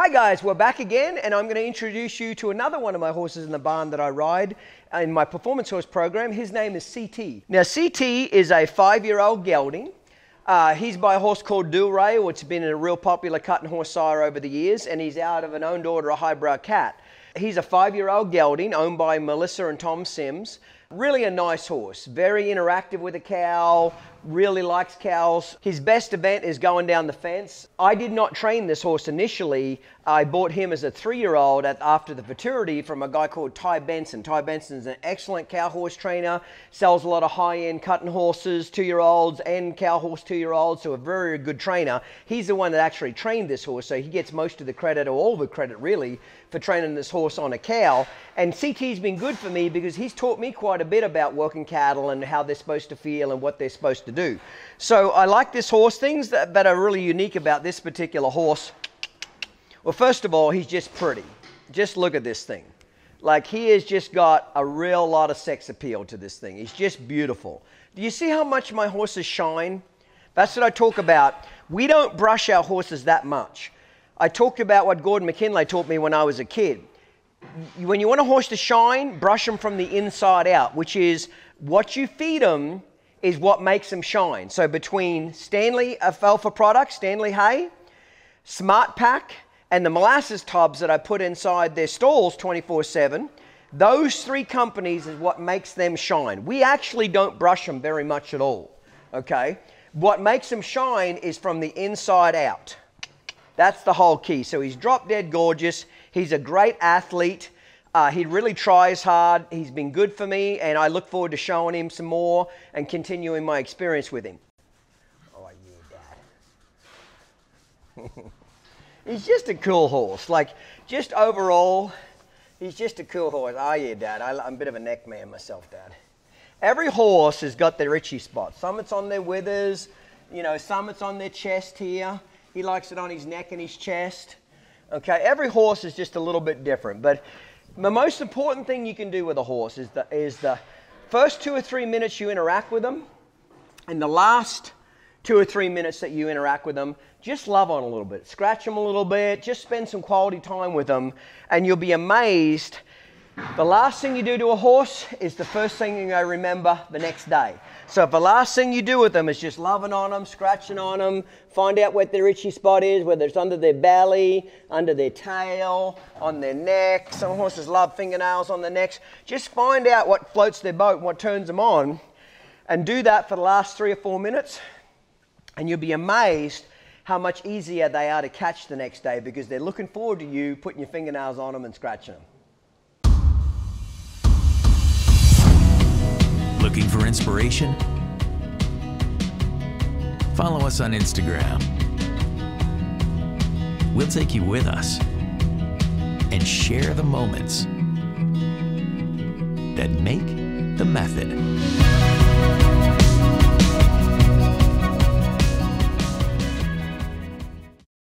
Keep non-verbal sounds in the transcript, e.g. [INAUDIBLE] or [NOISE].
Hi guys, we're back again and I'm going to introduce you to another one of my horses in the barn that I ride in my performance horse program. His name is CT. Now CT is a five-year-old gelding. Uh, he's by a horse called Dual Rey, which has been a real popular cutting horse sire over the years, and he's out of an owned order, a High Brow Cat. He's a five-year-old gelding owned by Melissa and Tom Sims. Really a nice horse, very interactive with a cow, really likes cows. His best event is going down the fence. I did not train this horse initially. I bought him as a three-year-old after the futurity from a guy called Ty Benson. Ty Benson is an excellent cow horse trainer, sells a lot of high-end cutting horses, two-year-olds and cow horse two-year-olds, so a very good trainer. He's the one that actually trained this horse, so he gets most of the credit, or all the credit really, for training this horse on a cow. And CT's been good for me because he's taught me quite a bit about working cattle and how they're supposed to feel and what they're supposed to do. So I like this horse. Things that, that are really unique about this particular horse. Well, first of all, he's just pretty. Just look at this thing. Like he has just got a real lot of sex appeal to this thing. He's just beautiful. Do you see how much my horses shine? That's what I talk about. We don't brush our horses that much. I talked about what Gordon McKinley taught me when I was a kid. When you want a horse to shine, brush them from the inside out, which is what you feed them is what makes them shine. So between Standlee uh, alfalfa products, Standlee hay, SmartPak, and the molasses tubs that I put inside their stalls 24 7, those three companies is what makes them shine. We actually don't brush them very much at all. Okay? What makes them shine is from the inside out. That's the whole key. So he's drop dead gorgeous. He's a great athlete. Uh, he really tries hard. He's been good for me, and I look forward to showing him some more and continuing my experience with him. Oh, yeah, Dad. [LAUGHS] he's just a cool horse. Like, just overall, he's just a cool horse. Oh, yeah, Dad. I, I'm a bit of a neck man myself, Dad. Every horse has got their itchy spot. Some it's on their withers, you know, some it's on their chest here. He likes it on his neck and his chest. Okay, every horse is just a little bit different, but the most important thing you can do with a horse is the, is the first two or three minutes you interact with them, and the last two or three minutes that you interact with them, just love on a little bit. Scratch them a little bit, just spend some quality time with them, and you'll be amazed the last thing you do to a horse is the first thing you're going to remember the next day. So if the last thing you do with them is just loving on them, scratching on them, find out what their itchy spot is, whether it's under their belly, under their tail, on their neck. Some horses love fingernails on their necks. Just find out what floats their boat and what turns them on, and do that for the last three or four minutes, and you'll be amazed how much easier they are to catch the next day because they're looking forward to you putting your fingernails on them and scratching them. Looking for inspiration? Follow us on Instagram. We'll take you with us and share the moments that make the method.